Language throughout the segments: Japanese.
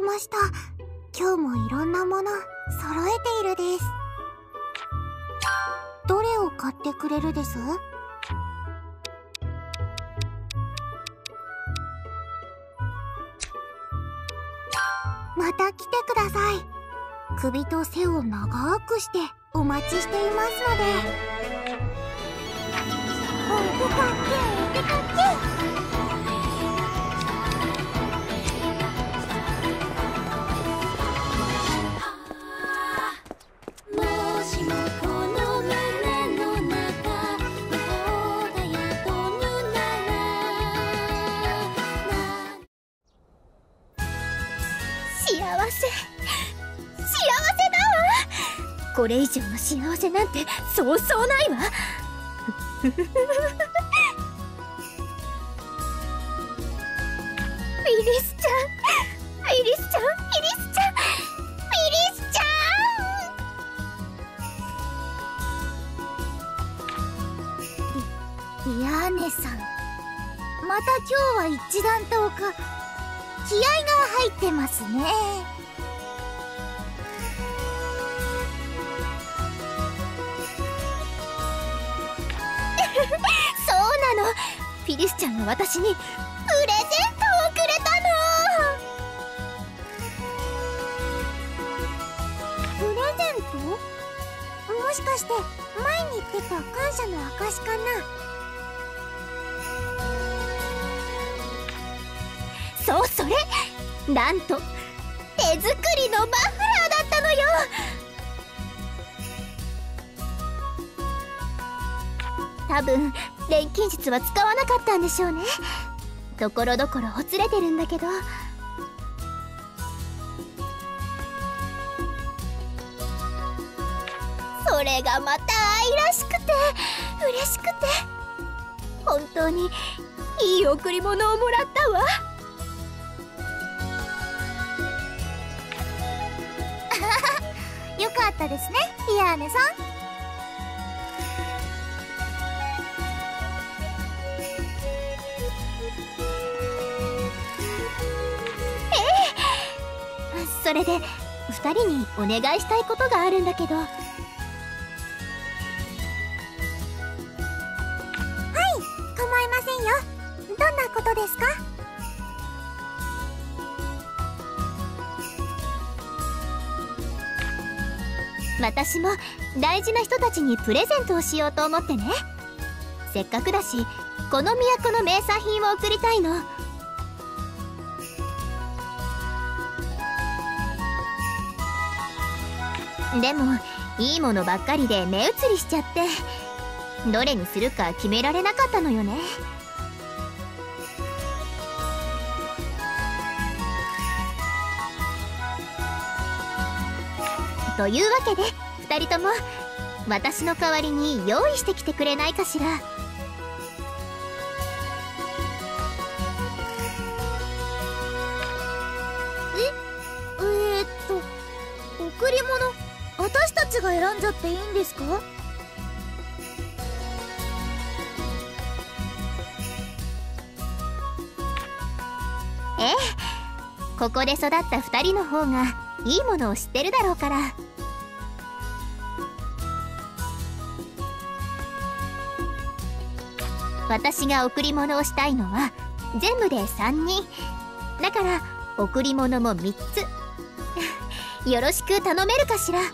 ました。今日もいろんなもの揃えているです。どれを買ってくれるです？また来てください。首と背を長くしてお待ちしていますので。幸せ。だわ。これ以上の幸せなんてそうそうないわ。フィリスちゃん。フィリスちゃん。フィリスちゃん。フィリスちゃん。リアーネさん。また今日は一段とか気合が入ってますね。フィリスちゃんが私にプレゼントをくれたの。プレゼント？もしかして前に言ってた感謝の証かな？なんと手作りのマフラーだったのよ。多分錬金術は使わなかったんでしょうね。ところどころほつれてるんだけど。それがまた愛らしくて嬉しくて。本当にいい贈り物をもらったわ。ったですね。ィアーネさん。ええそれで2人にお願いしたいことがあるんだけど。はい構いませんよ。どんなことですか？私も大事な人たちにプレゼントをしようと思ってね。せっかくだしこの都の名産品を贈りたいの。でもいいものばっかりで目移りしちゃってどれにするか決められなかったのよね。というわけで2人とも私の代わりに用意してきてくれないかしら。ええー、っと贈り物私たちが選んじゃっていいんですか？ええここで育った2人の方がいいものを知ってるだろうから。私が贈り物をしたいのは全部で3人。だから贈り物も3つ。よろしく頼めるかしら。わか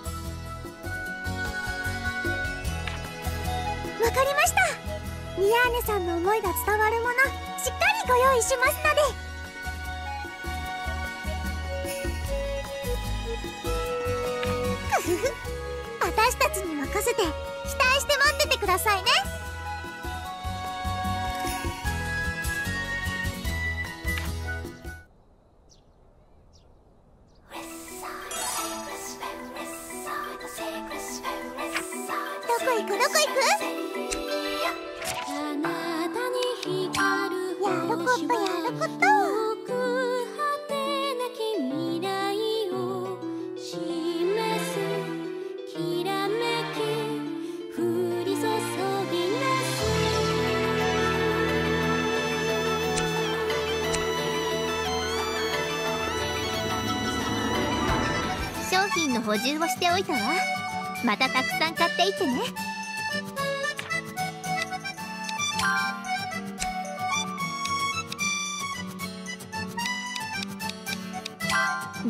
りました。ミアーネさんの思いが伝わるものしっかりご用意しますので。ふ ふ私たちに任せて期待して待っててくださいね。どこ行く？どこ行く？やろこっとやろこっとの補充をしておいたわ。またたくさん買っていってね。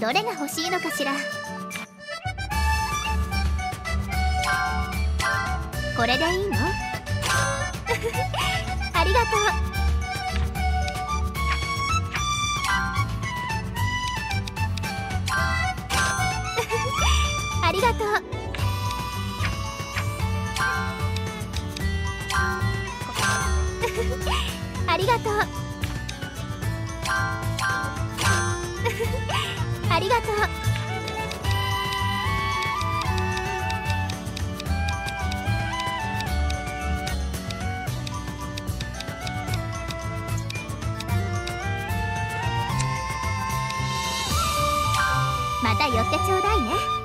どれが欲しいのかしら。これでいいの？ありがとう。りがとう。ありがとう。ありがとう。また寄ってちょうだいね。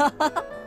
ははは